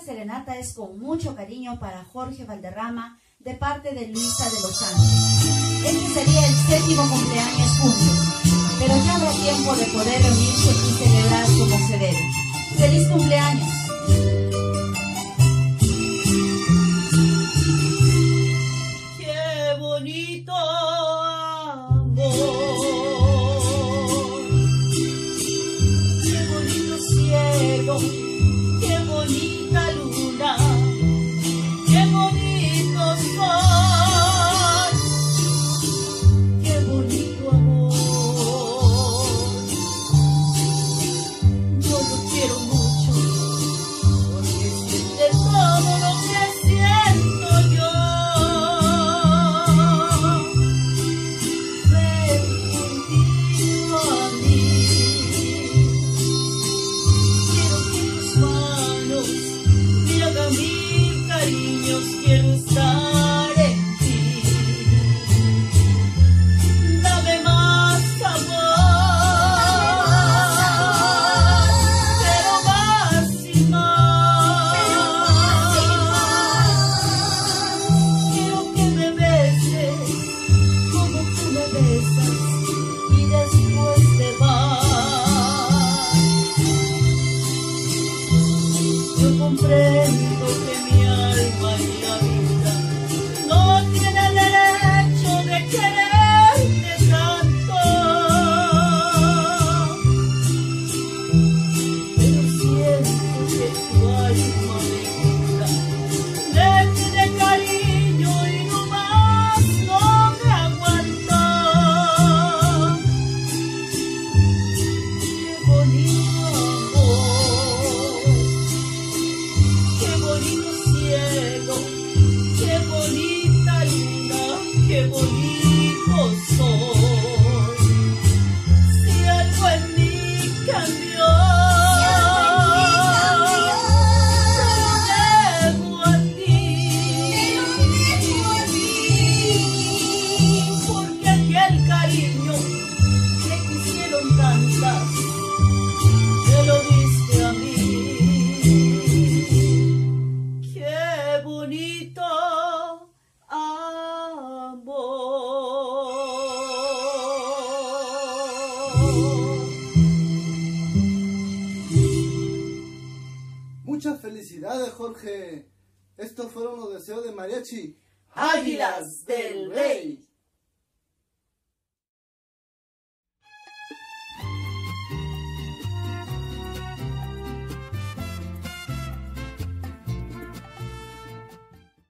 Serenata es con mucho cariño para Jorge Valderrama de parte de Luisa de los Ángeles. Este sería el séptimo cumpleaños juntos, pero ya habrá tiempo de poder reunirse y celebrar como se ¡Feliz cumpleaños! ¡Qué bonito amor! ¡Qué bonito cielo! comprendo que mi un felicidades, Jorge. Estos fueron los deseos de Mariachi. Águilas del Rey.